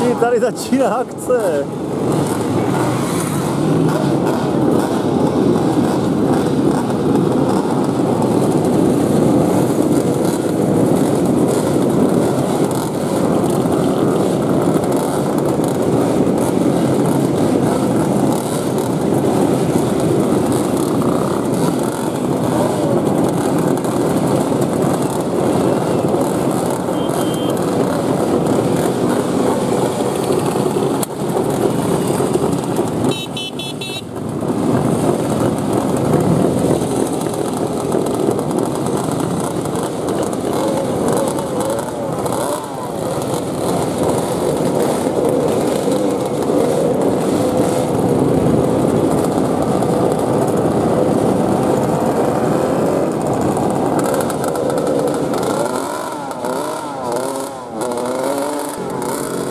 Hoši, tady začíná akce.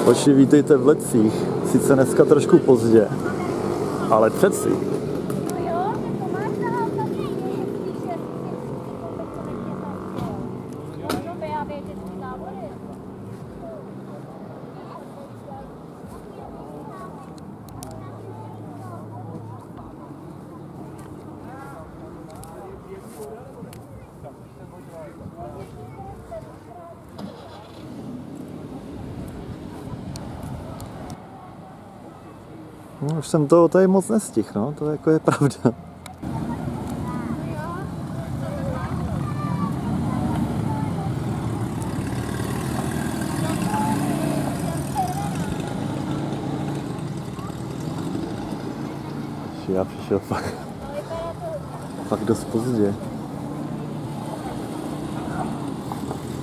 Hoši, vítejte v Lecích. Sice dneska trošku pozdě, ale přeci. No, už jsem toho tady moc nestihl, no, to jako je pravda. Já přišel fakt, fakt dost pozdě.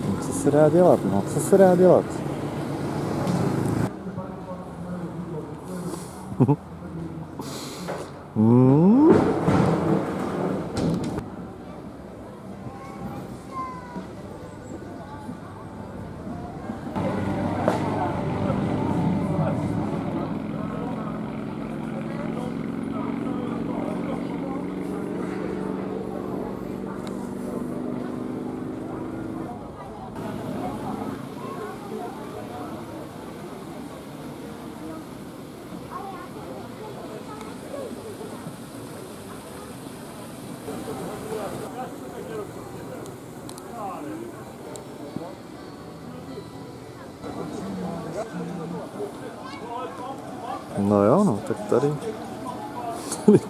No, co se dá dělat, no, co se dá dělat? 음. No jo, no, tak tady. tady.